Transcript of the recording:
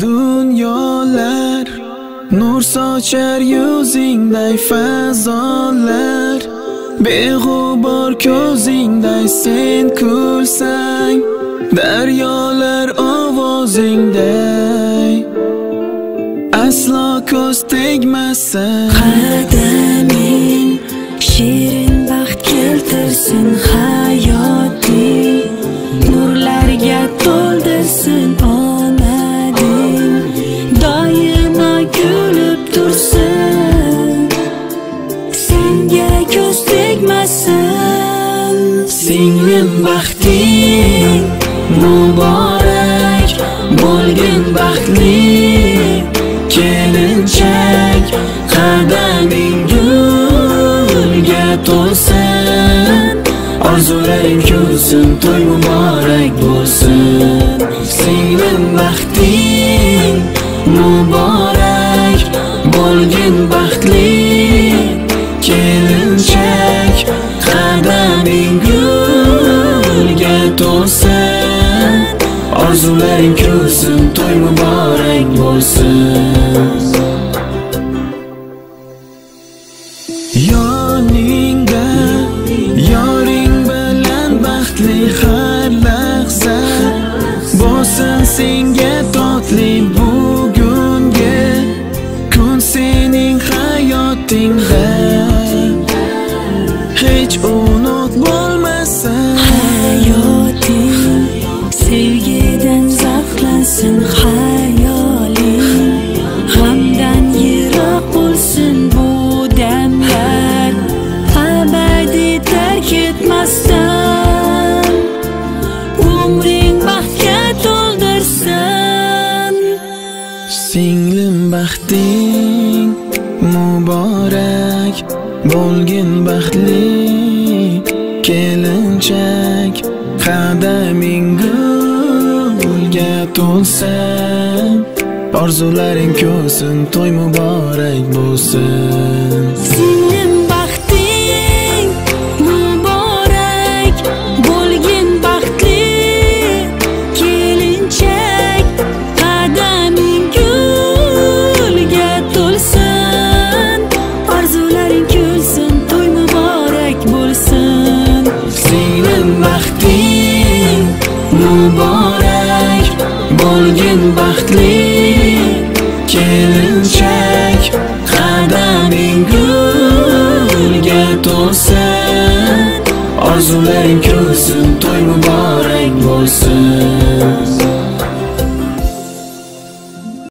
dunyolar nur sochar yuzingday fazolar beg'ubor ko'zingday sen kulsang daryolar ovozingday aslo ko'z tegmasin. Qadamin shirin baxt keltirsin hayoting nurlarga to'ldirsin. Bo'lgin baxting muborak bo'lgin baxtli. Kelinchak qadaming gulga to'lsin orzularing kulsin to'y muborak bo'lsin. Singlim baxting muborak bo'lgin baxtli. Kelin orzularing kulsin to'y muborak bo'lsin yoningda yoring bilan baxtli har lahza bo'lsin senga totli bugungi kun sening hayotingda hech unutma bo'lsin hayoling g'amdan yiroq bo'lsin bu damlar. Abadiy tark etmasdan umring baxtga to'ldirsin. Singlim baxting muborak bo'lgin baxtli kelinchak qadaming gul. Gulga to'lsin orzularing ko'sin to'y muborak bo'lsin. Singlim baxting muborak bo'lgin baxtli kelinchak qadaming gulga to'lsin orzularing kulsin to'y muborak bo'lsin. Singlim baxting muborak kelinchak qadaming gulga to'lsin orzularing kulsin to'y muborak bo'lsin.